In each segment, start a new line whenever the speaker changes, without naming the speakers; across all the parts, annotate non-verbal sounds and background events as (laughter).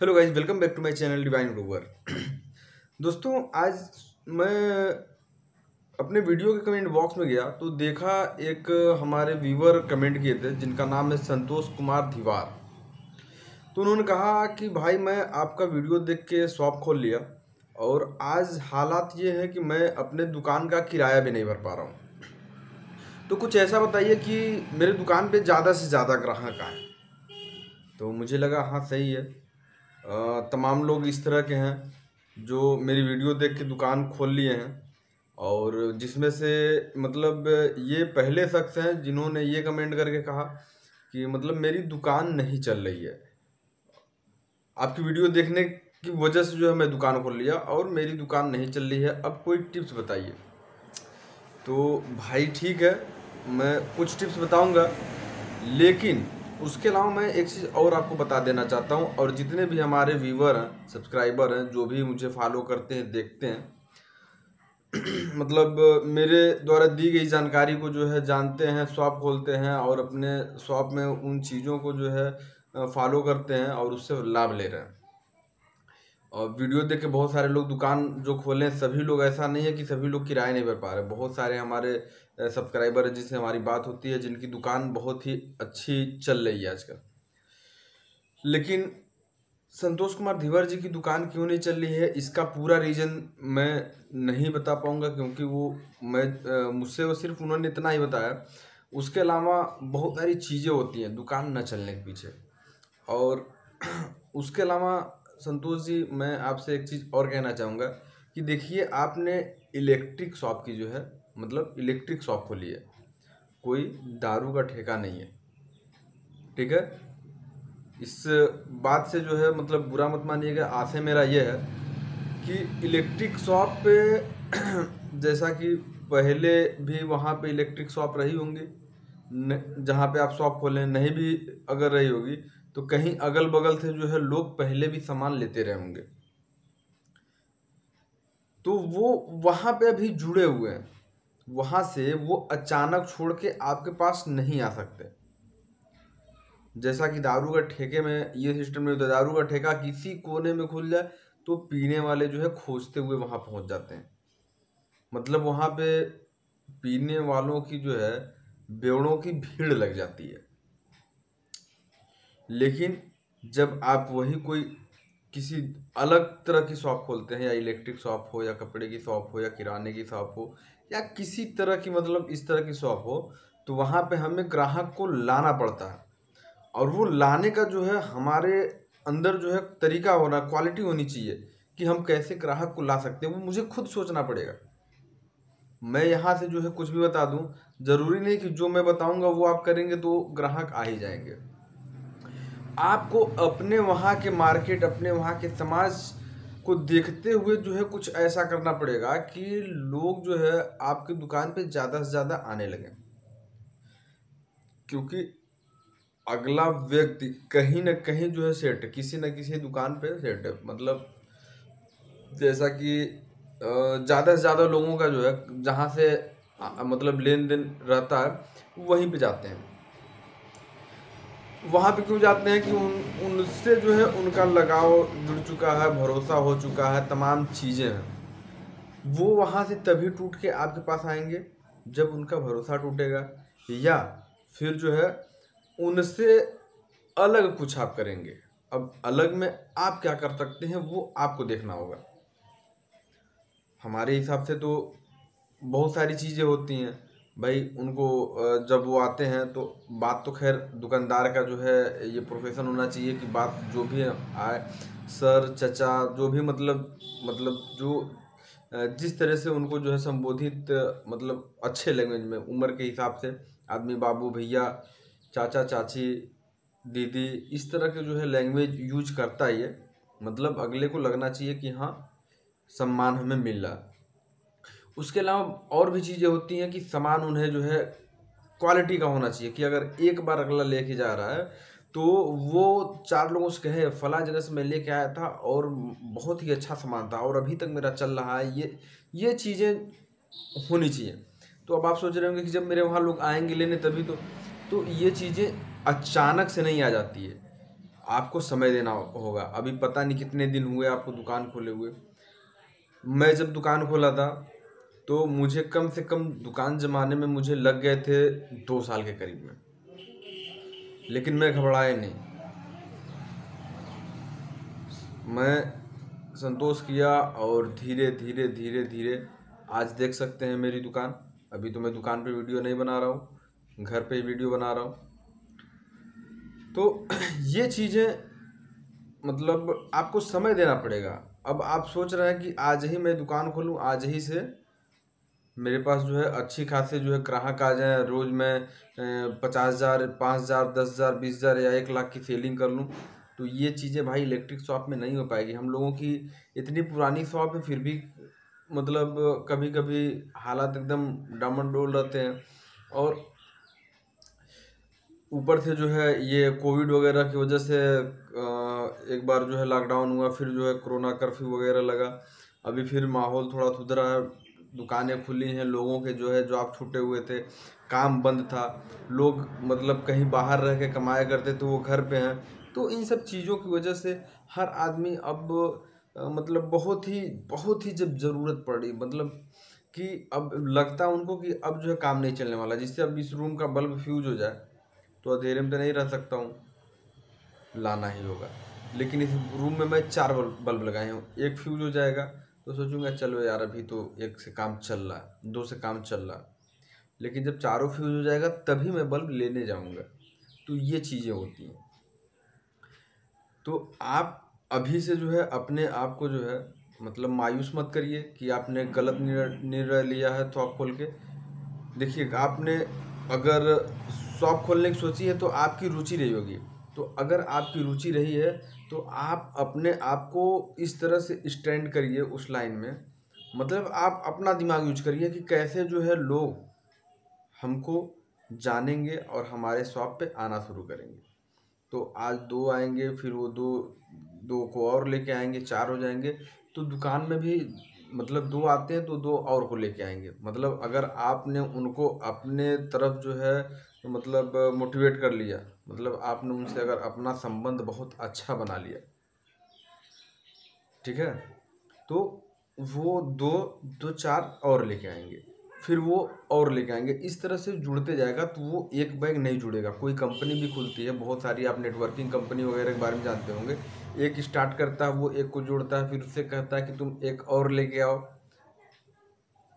Hello guys welcome back to my channel divine YouTuber दोस्तों, आज मैं अपने वीडियो के कमेंट बॉक्स में गया तो देखा एक हमारे व्यूवर कमेंट किए थे, जिनका नाम है संतोष कुमार धिवार तो उन्होंने कहा कि, भाई, मैं आपका वीडियो देख के शॉप खोल लिया, और आज हालात ये है कि मैं अपने दुकान का किराया भी नहीं भर पा रहा हूँ। तो कुछ ऐसा बताइए कि मेरे दुकान पे ज़्यादा से ज़्यादा ग्राहक आए। तो मुझे लगा हाँ सही है। तमाम लोग इस तरह के हैं जो मेरी वीडियो देख के दुकान खोल लिए हैं और जिसमें से मतलब ये पहले शख्स हैं जिन्होंने ये कमेंट करके कहा कि मतलब मेरी दुकान नहीं चल रही है। आपकी वीडियो देखने की वजह से जो है मैं दुकान खोल लिया और मेरी दुकान नहीं चल रही है। अब कोई टिप्स बताइए। तो भाई ठीक है, मैं कुछ टिप्स बताऊँगा, लेकिन उसके अलावा मैं एक चीज़ और आपको बता देना चाहता हूँ, और जितने भी हमारे व्यूवर हैं सब्सक्राइबर हैं, जो भी मुझे फॉलो करते हैं, देखते हैं (clears throat) मतलब मेरे द्वारा दी गई जानकारी को जो है जानते हैं शॉप खोलते हैं, और अपने शॉप में उन चीज़ों को जो है फॉलो करते हैं, और उससे लाभ ले रहे हैं। और वीडियो देख के बहुत सारे लोग दुकान जो खोले सभी लोग ऐसा नहीं है कि सभी लोग किराए नहीं भर पा रहे। बहुत सारे हमारे सब्सक्राइबर है जिससे हमारी बात होती है, जिनकी दुकान बहुत ही अच्छी चल रही है आजकल। लेकिन संतोष कुमार धीवर जी की दुकान क्यों नहीं चल रही है, इसका पूरा रीज़न मैं नहीं बता पाऊँगा, क्योंकि वो मैं मुझसे वो सिर्फ़ उन्होंने इतना ही बताया। उसके अलावा बहुत सारी चीज़ें होती हैं दुकान न चलने के पीछे। और (clears throat) उसके अलावा संतोष जी, मैं आपसे एक चीज़ और कहना चाहूँगा कि देखिए, आपने इलेक्ट्रिक शॉप की जो है मतलब इलेक्ट्रिक शॉप खोली है। कोई दारू का ठेका नहीं है। ठीक है? इस बात से जो है मतलब बुरा मत मानिएगा आशय मेरा यह है कि इलेक्ट्रिक शॉप पे (clears throat) जैसा कि पहले भी वहाँ पे इलेक्ट्रिक शॉप रही होंगी जहाँ पे आप शॉप खोलें, नहीं भी अगर रही होगी तो कहीं अगल बगल से जो है लोग पहले भी सामान लेते रहे होंगे। तो वो वहाँ पे अभी जुड़े हुए हैं। वहाँ से वो अचानक छोड़ के आपके पास नहीं आ सकते। जैसा कि दारू का ठेके में, ये सिस्टम होता दारू का ठेका किसी कोने में खुल जाए तो पीने वाले जो है खोजते हुए वहाँ पहुँच जाते हैं। मतलब वहाँ पे पीने वालों की जो है, बेवड़ों की भीड़ लग जाती है। लेकिन जब आप वही कोई किसी अलग तरह की शॉप खोलते हैं, या इलेक्ट्रिक शॉप हो, या कपड़े की शॉप हो, या किराने की शॉप हो, या किसी तरह की मतलब इस तरह की शॉप हो तो वहाँ पे हमें ग्राहक को लाना पड़ता है। और वो लाने का जो है, हमारे अंदर जो है तरीका होना, क्वालिटी होनी चाहिए कि हम कैसे ग्राहक को ला सकते हैं, वो मुझे खुद सोचना पड़ेगा। मैं यहाँ से जो है कुछ भी बता दूँ, ज़रूरी नहीं कि जो मैं बताऊँगा वो आप करेंगे तो ग्राहक आ ही जाएँगे। आपको अपने वहाँ के मार्केट, अपने वहाँ के समाज को देखते हुए जो है कुछ ऐसा करना पड़ेगा कि लोग जो है आपकी दुकान पे ज़्यादा से ज़्यादा आने लगे। क्योंकि अगला व्यक्ति कहीं ना कहीं जो है सेट, किसी न किसी दुकान पे सेट मतलब जैसा कि ज़्यादा से ज़्यादा लोगों का जो है जहाँ से मतलब लेन देन रहता है, वहीं पे जाते हैं। वहाँ पे क्यों जाते हैं कि उन, उनसे जो है उनका लगाव जुड़ चुका है, भरोसा हो चुका है, तमाम चीज़ें हैं। वो वहाँ से तभी टूट के आपके पास आएँगे, जब उनका भरोसा टूटेगा। या फिर जो है उनसे अलग कुछ आप करेंगे। अब अलग में आप क्या कर सकते हैं, वो आपको देखना होगा। हमारे हिसाब से तो बहुत सारी चीज़ें होती हैं। भाई उनको जब वो आते हैं तो बात तो खैर दुकानदार का जो है ये प्रोफेशन होना चाहिए कि बात जो भी आए, सर, चचा, जो भी मतलब मतलब जो जिस तरह से उनको जो है संबोधित मतलब अच्छे लैंग्वेज में, उम्र के हिसाब से, आदमी बाबू, भैया, चाचा, चाची, दीदी, इस तरह के जो है लैंग्वेज यूज़ करता ही। मतलब अगले को लगना चाहिए कि हाँ सम्मान हमें मिल रहा है। उसके अलावा और भी चीज़ें होती हैं कि सामान उन्हें जो है क्वालिटी का होना चाहिए, कि अगर एक बार अगला लेके जा रहा है तो वो चार लोगों से कहे, फला जगह से मैं लेके आया था और बहुत ही अच्छा सामान था और अभी तक मेरा चल रहा है। ये ये चीज़ें होनी चाहिए। तो अब आप सोच रहे होंगे कि जब मेरे वहाँ लोग आएँगे लेने तभी तो तो ये चीज़ें अचानक से नहीं आ जाती है। आपको समय देना होगा। अभी पता नहीं कितने दिन हुए आपको दुकान खोले हुए। मैं जब दुकान खोला था तो मुझे कम से कम दुकान जमाने में मुझे लग गए थे दो साल के करीब में। लेकिन मैं घबराया नहीं। मैं संतोष किया और धीरे धीरे धीरे धीरे, आज देख सकते हैं मेरी दुकान। अभी तो मैं दुकान पे वीडियो नहीं बना रहा हूँ, घर पे वीडियो बना रहा हूँ। तो (clears throat) ये चीज़ें मतलब आपको समय देना पड़ेगा। अब आप सोच रहे हैं कि आज ही मैं दुकान खोलूँ, आज ही से मेरे पास जो है अच्छी खासे जो है ग्राहक आ जाए, रोज़ मैं पचास हज़ार, पाँच हज़ार, दस हज़ार, बीस हज़ार या एक लाख की सेलिंग कर लूँ तो ये चीज़ें भाई इलेक्ट्रिक शॉप में नहीं हो पाएगी। हम लोगों की इतनी पुरानी शॉप है, फिर भी मतलब कभी कभी हालात एकदम डामन रहते हैं। और ऊपर से जो है ये कोविड वगैरह की वजह से एक बार जो है लॉकडाउन हुआ, फिर जो है कोरोना कर्फ्यू वगैरह लगा। अभी फिर माहौल थोड़ा सुधरा है दुकानें खुली हैं, लोगों के जो है जॉब छूटे हुए थे, काम बंद था, लोग मतलब कहीं बाहर रह के कमाया करते थे, वो घर पे हैं। तो इन सब चीज़ों की वजह से हर आदमी अब मतलब बहुत ही बहुत ही जब ज़रूरत पड़ी मतलब कि अब लगता उनको कि अब जो है काम नहीं चलने वाला, जिससे अब इस रूम का बल्ब फ्यूज हो जाए तो अंधेरे में तो नहीं रह सकता हूँ। लाना ही होगा। लेकिन इस रूम में मैं चार बल्ब लगाए हूँ, एक फ्यूज हो जाएगा तो सोचूँगा, चलो यार, अभी तो एक से काम चल रहा है, दो से काम चल रहा है। लेकिन जब चारों फ्यूज हो जाएगा, तभी मैं बल्ब लेने जाऊँगा। तो ये चीज़ें होती हैं। तो आप अभी से जो है, अपने आप को जो है मतलब मायूस मत करिए कि आपने गलत निर्णय लिया है आप खोल के। देखिए, आपने अगर शॉप खोलने की सोची है तो आपकी रुचि रही होगी। तो अगर आपकी रुचि रही है तो आप अपने आप को इस तरह से स्टैंड करिए उस लाइन में। मतलब आप अपना दिमाग यूज़ करिए कि कैसे जो है लोग हमको जानेंगे और हमारे शॉप पे आना शुरू करेंगे। तो आज दो आएँगे, फिर वो दो दो को और लेके आएँगे, चार हो जाएँगे। तो दुकान में भी मतलब दो आते हैं तो दो और को लेके आएँगे। मतलब अगर आपने उनको अपने तरफ़ जो है मतलब मोटिवेट कर लिया। मतलब आपने उनसे अगर अपना संबंध बहुत अच्छा बना लिया। ठीक है? तो वो दो दो चार और लेके आएँगे। फिर वो और लेके आएँगे। इस तरह से जुड़ते जाएगा तो वो एक बैग नहीं जुड़ेगा। कोई कंपनी भी खुलती है, बहुत सारी आप नेटवर्किंग कंपनी वगैरह के बारे में जानते होंगे। एक स्टार्ट करता है, वो एक को जोड़ता है, फिर उससे कहता है कि तुम एक और लेके आओ।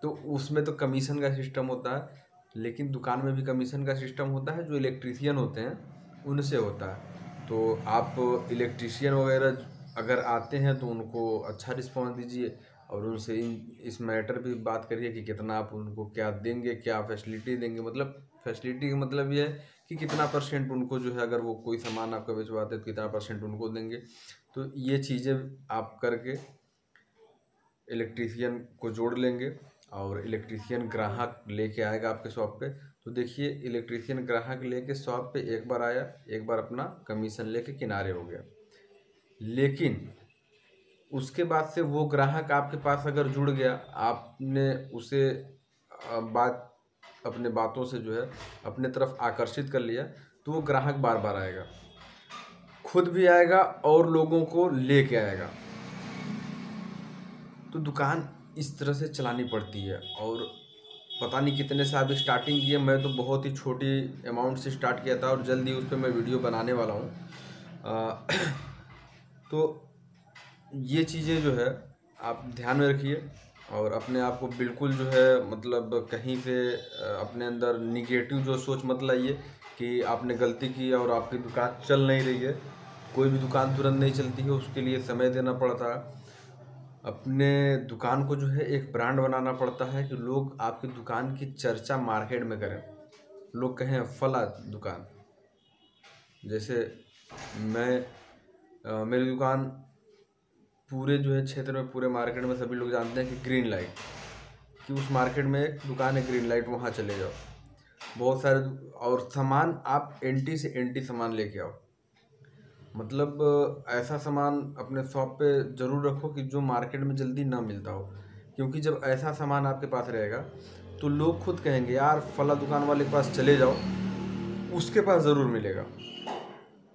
तो उसमें तो कमीशन का सिस्टम होता है। लेकिन दुकान में भी कमीशन का सिस्टम होता है, जो इलेक्ट्रीशियन होते हैं, उनसे होता है। तो आप इलेक्ट्रीशियन वगैरह अगर आते हैं तो उनको अच्छा रिस्पॉन्स दीजिए और उनसे इन, इस मैटर भी बात करिए कि कितना आप उनको क्या देंगे, क्या फैसिलिटी देंगे। मतलब फैसिलिटी का मतलब ये है कि कितना परसेंट उनको जो है, अगर वो कोई सामान आपका भिजवाते तो कितना परसेंट उनको देंगे। तो ये चीज़ें आप करके इलेक्ट्रीशियन को जोड़ लेंगे। और इलेक्ट्रीशियन ग्राहक लेके आएगा आपके शॉप पे। तो देखिए, इलेक्ट्रीशियन ग्राहक लेके शॉप पे एक बार आया, एक बार अपना कमीशन लेके किनारे हो गया। लेकिन उसके बाद से वो ग्राहक आपके पास अगर जुड़ गया, आपने उसे बात, अपने बातों से जो है, अपने तरफ़ आकर्षित कर लिया तो वो ग्राहक बार बार आएगा। खुद भी आएगा और लोगों को लेके आएगा। तो दुकान इस तरह से चलानी पड़ती है और पता नहीं कितने से अभी स्टार्टिंग की है। मैं तो बहुत ही छोटी अमाउंट से स्टार्ट किया था और जल्दी उस पर मैं वीडियो बनाने वाला हूँ। (clears throat) तो ये चीज़ें जो है, आप ध्यान में रखिए और अपने आप को बिल्कुल जो है मतलब कहीं से अपने अंदर निगेटिव जो सोच मत लाइए कि आपने गलती की और आपकी दुकान चल नहीं रही है। कोई भी दुकान तुरंत नहीं चलती है, उसके लिए समय देना पड़ता है। अपने दुकान को जो है एक ब्रांड बनाना पड़ता है कि लोग आपकी दुकान की चर्चा मार्केट में करें। लोग कहें फला दुकान। जैसे मैं आ, मेरी दुकान पूरे जो है क्षेत्र में पूरे मार्केट में सभी लोग जानते हैं कि ग्रीन लाइट। कि उस मार्केट में एक दुकान है ग्रीन लाइट वहाँ चले जाओ। बहुत सारे और सामान आप एंटी से एंटी सामान लेके आओ। मतलब ऐसा सामान अपने शॉप पे ज़रूर रखो कि जो मार्केट में जल्दी ना मिलता हो। क्योंकि जब ऐसा सामान आपके पास रहेगा तो लोग खुद कहेंगे, यार, फला दुकान वाले के पास चले जाओ, उसके पास ज़रूर मिलेगा।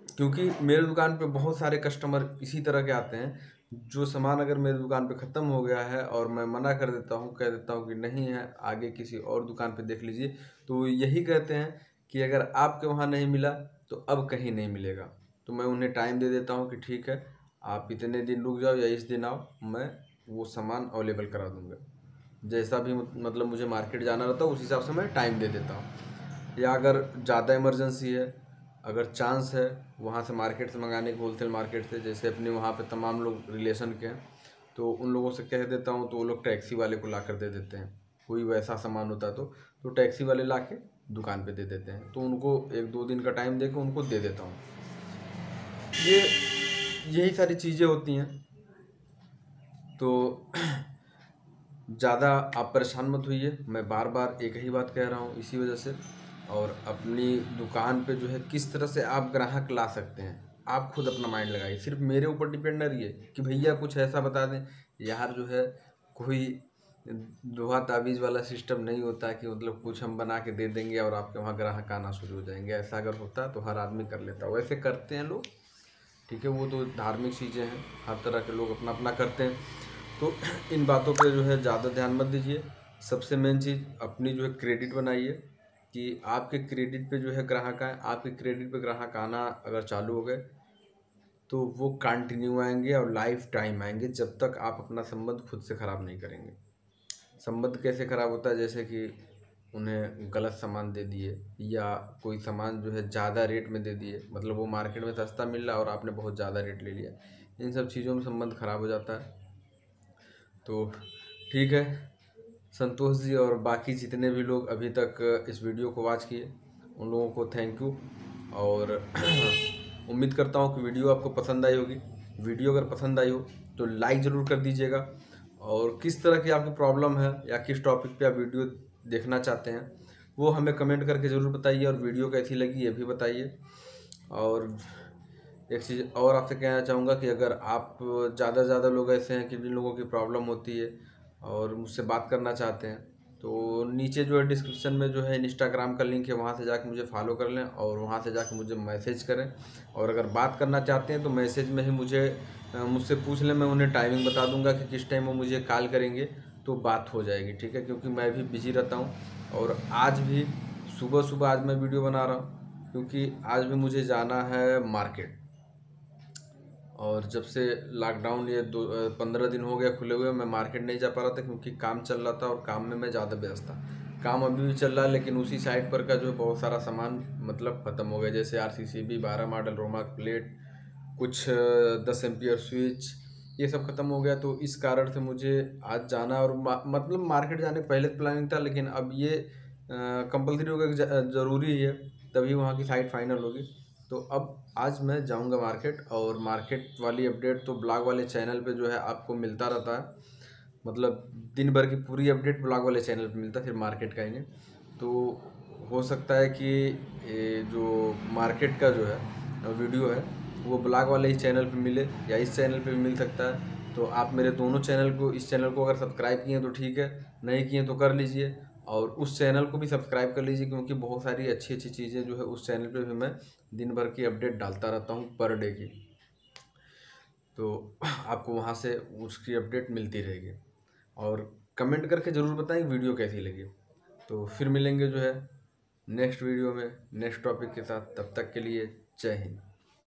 क्योंकि मेरे दुकान पे बहुत सारे कस्टमर इसी तरह के आते हैं, जो सामान अगर मेरे दुकान पे ख़त्म हो गया है और मैं मना कर देता हूँ, कह देता हूँ कि नहीं है, आगे किसी और दुकान पे देख लीजिए तो यही कहते हैं कि अगर आपके वहाँ नहीं मिला तो अब कहीं नहीं मिलेगा। तो मैं उन्हें टाइम दे देता हूँ कि ठीक है, आप इतने दिन रुक जाओ या इस दिन आओ, मैं वो सामान अवेलेबल करा दूँगा। जैसा भी मतलब मुझे मार्केट जाना रहता है, उस हिसाब से मैं टाइम दे देता हूँ। या अगर ज़्यादा इमरजेंसी है, अगर चांस है, वहाँ से मार्केट से मंगाने के होलसेल मार्केट से, जैसे अपने वहाँ पे तमाम लोग रिलेशन के हैं तो उन लोगों से कह देता हूँ तो वो लोग टैक्सी वाले को ला कर दे देते हैं। कोई वैसा सामान होता तो तो टैक्सी वाले ला के दुकान पे दे देते हैं। तो उनको एक दो दिन का टाइम दे के उनको दे देता हूँ। ये, यही सारी चीज़ें होती हैं। तो (clears throat) ज़्यादा आप परेशान मत होइए। मैं बार बार एक ही बात कह रहा हूँ इसी वजह से। और अपनी दुकान पे जो है किस तरह से आप ग्राहक ला सकते हैं, आप खुद अपना माइंड लगाइए। सिर्फ़ मेरे ऊपर डिपेंड न रहिए कि भैया कुछ ऐसा बता दें। यार जो है कोई दोहा तावीज़ वाला सिस्टम नहीं होता कि मतलब कुछ हम बना के दे देंगे और आपके वहाँ ग्राहक आना शुरू हो जाएँगे। ऐसा अगर होता तो हर आदमी कर लेता। वैसे करते हैं लोग। ठीक है, वो तो धार्मिक चीज़ें हैं, हर तरह के लोग अपना अपना करते हैं। तो (clears throat) इन बातों पे जो है ज़्यादा ध्यान मत दीजिए। सबसे मेन चीज़, अपनी जो है क्रेडिट बनाइए कि आपके क्रेडिट पे जो है ग्राहक आए। आपके क्रेडिट पे ग्राहक आना अगर चालू हो गए तो वो कंटिन्यू आएँगे और लाइफ टाइम आएँगे जब तक आप अपना संबंध खुद से ख़राब नहीं करेंगे। संबंध कैसे ख़राब होता है, जैसे कि उन्हें गलत सामान दे दिए या कोई सामान जो है ज़्यादा रेट में दे दिए मतलब वो मार्केट में सस्ता मिल रहा और आपने बहुत ज़्यादा रेट ले लिया, इन सब चीज़ों में संबंध ख़राब हो जाता है। तो ठीक है, संतोष जी और बाकी जितने भी लोग अभी तक इस वीडियो को वॉच किए, उन लोगों को थैंक यू और (clears throat) उम्मीद करता हूँ कि वीडियो आपको पसंद आई होगी। वीडियो अगर पसंद आई हो तो लाइक ज़रूर कर दीजिएगा और किस तरह की आपकी प्रॉब्लम है या किस टॉपिक पे आप वीडियो देखना चाहते हैं, वो हमें कमेंट करके ज़रूर बताइए और वीडियो कैसी लगी ये भी बताइए। और एक चीज़ और आपसे कहना चाहूँगा कि अगर आप ज़्यादा से ज़्यादा लोग ऐसे हैं कि जिन लोगों की प्रॉब्लम होती है और मुझसे बात करना चाहते हैं तो नीचे जो है डिस्क्रिप्शन में जो है इंस्टाग्राम का लिंक है, वहाँ से जाकर मुझे फॉलो कर लें और वहाँ से जाकर मुझे मैसेज करें। और अगर बात करना चाहते हैं तो मैसेज में ही मुझे मुझसे पूछ लें, मैं उन्हें टाइमिंग बता दूँगा कि किस टाइम वो मुझे कॉल करेंगे। तो बात हो जाएगी, ठीक है? क्योंकि मैं भी बिज़ी रहता हूँ और आज भी सुबह सुबह आज मैं वीडियो बना रहा हूँ, क्योंकि आज भी मुझे जाना है मार्केट और जब से लॉकडाउन ये दो पंद्रह दिन हो गया खुले हुए, मैं मार्केट नहीं जा पा रहा था क्योंकि काम चल रहा था और काम में मैं ज़्यादा व्यस्त था। काम अभी भी चल रहा है, लेकिन उसी साइड पर का जो बहुत सारा सामान मतलब ख़त्म हो गया, जैसे आर सी सी बी बारह मॉडल रोमा प्लेट कुछ दस एम्पियर स्विच ये सब ख़त्म हो गया तो इस कारण से मुझे आज जाना और मा, मतलब मार्केट जाने पहले प्लानिंग था लेकिन अब ये कंपलसरी हो गया ज़रूरी है तभी वहाँ की साइट फाइनल होगी। तो अब आज मैं जाऊँगा मार्केट और मार्केट वाली अपडेट तो ब्लॉग वाले चैनल पे जो है आपको मिलता रहता है। मतलब दिन भर की पूरी अपडेट ब्लॉग वाले चैनल पे मिलता है फिर मार्केट का ही नहीं। तो हो सकता है कि जो मार्केट का जो है वीडियो है वो ब्लॉग वाले ही चैनल पे मिले या इस चैनल पे भी मिल सकता है। तो आप मेरे दोनों चैनल को, इस चैनल को अगर सब्सक्राइब किए तो ठीक है, नहीं किए तो कर लीजिए और उस चैनल को भी सब्सक्राइब कर लीजिए क्योंकि बहुत सारी अच्छी अच्छी चीज़ें जो है उस चैनल पे भी मैं दिन भर की अपडेट डालता रहता हूँ पर डे की। तो आपको वहाँ से उसकी अपडेट मिलती रहेगी और कमेंट करके ज़रूर बताएँ वीडियो कैसी लगी। तो फिर मिलेंगे जो है नेक्स्ट वीडियो में, नेक्स्ट टॉपिक के साथ, तब तक के लिए जय हिंद।